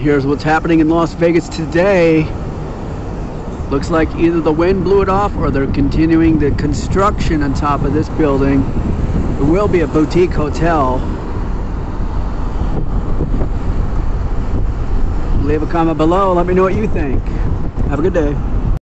Here's what's happening in Las Vegas today. Looks like either the wind blew it off or they're continuing the construction on top of this building. It will be a boutique hotel. Leave a comment below. Let me know what you think. Have a good day.